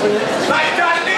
Vai, Charlie!